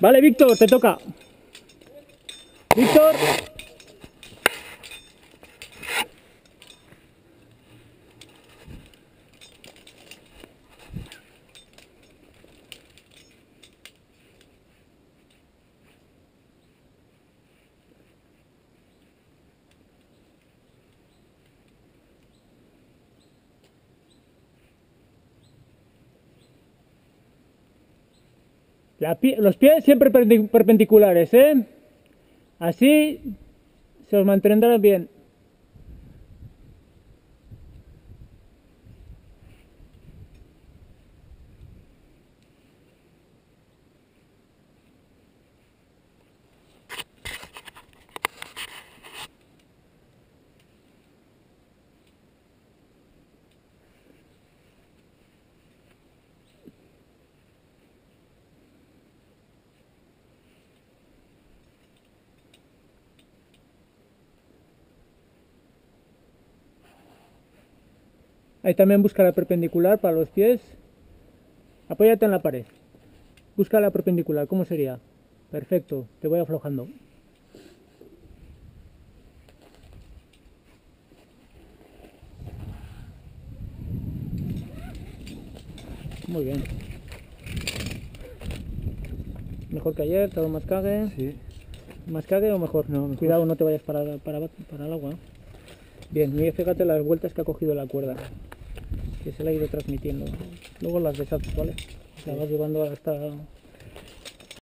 Vale, Víctor, te toca. Víctor. La los pies siempre perpendiculares, ¿eh? Así se os mantendrán bien. Ahí también busca la perpendicular para los pies. Apóyate en la pared. Busca la perpendicular. ¿Cómo sería? Perfecto. Te voy aflojando. Muy bien. Mejor que ayer, todo más cague. Sí. ¿Más cague o mejor? No, mejor. Cuidado, no te vayas para, para, para el agua. Bien, mira, fíjate las vueltas que ha cogido la cuerda. Que se la ha ido transmitiendo. Luego las deshaces, ¿vale? La vas llevando hasta